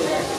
Amen.